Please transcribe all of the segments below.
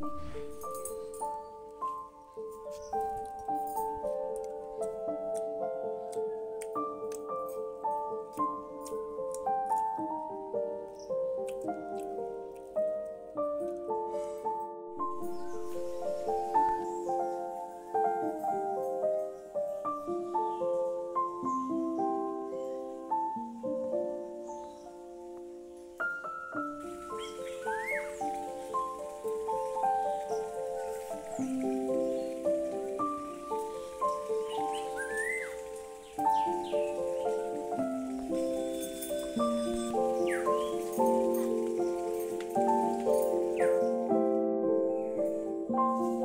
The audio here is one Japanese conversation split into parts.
Thank you. You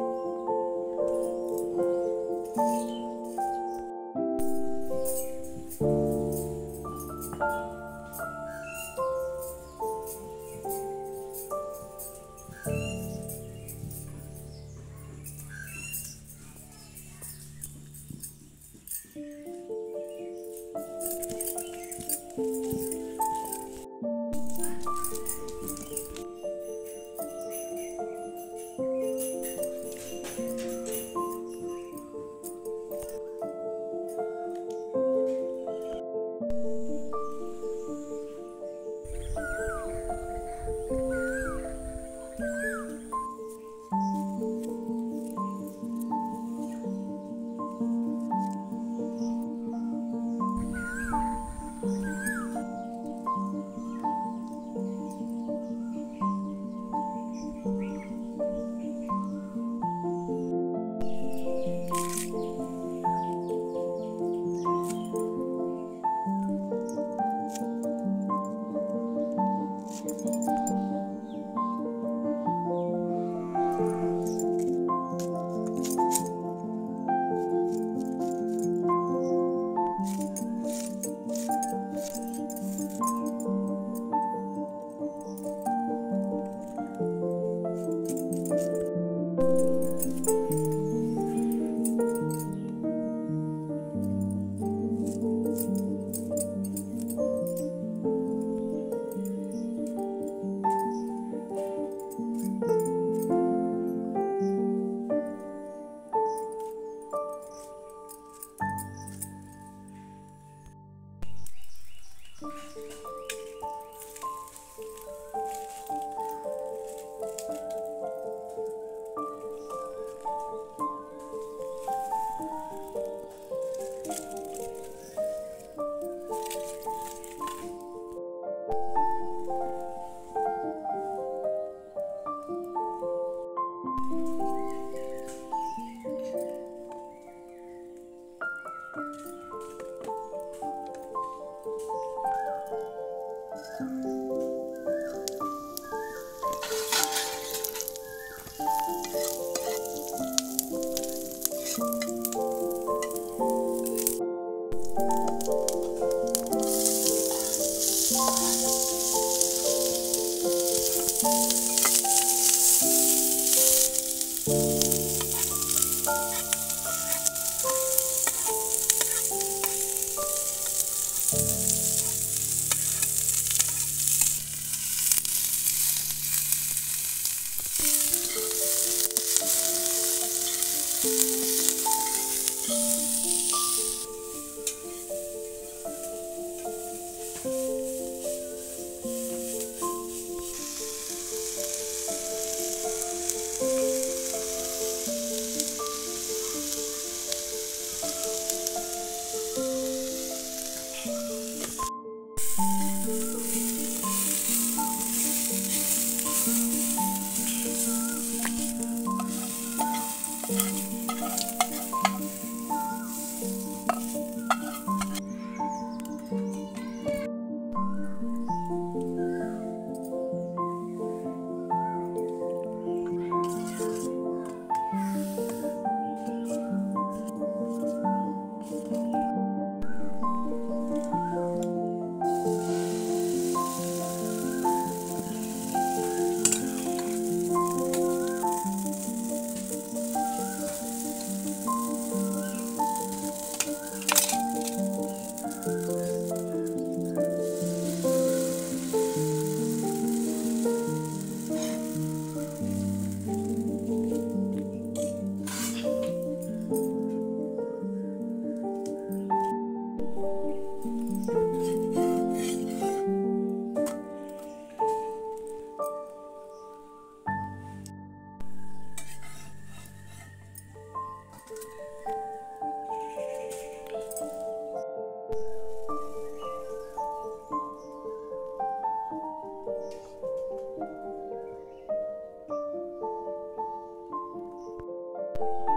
you